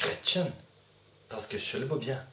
chrétienne, parce que je le vois bien.